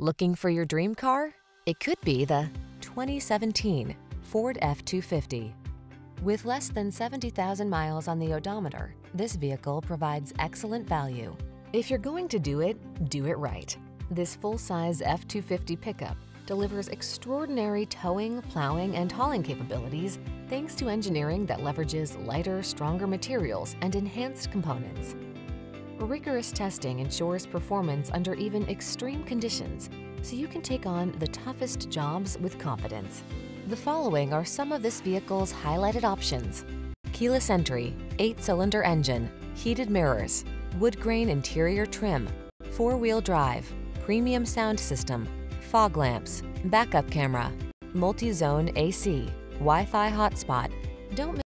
Looking for your dream car? It could be the 2017 Ford F-250. With less than 70,000 miles on the odometer, this vehicle provides excellent value. If you're going to do it, do it right. This full-size F-250 pickup delivers extraordinary towing, plowing, and hauling capabilities thanks to engineering that leverages lighter, stronger materials and enhanced components. Rigorous testing ensures performance under even extreme conditions, so you can take on the toughest jobs with confidence. The following are some of this vehicle's highlighted options. Keyless entry, eight-cylinder engine, heated mirrors, wood grain interior trim, four-wheel drive, premium sound system, fog lamps, backup camera, multi-zone AC, Wi-Fi hotspot. Don't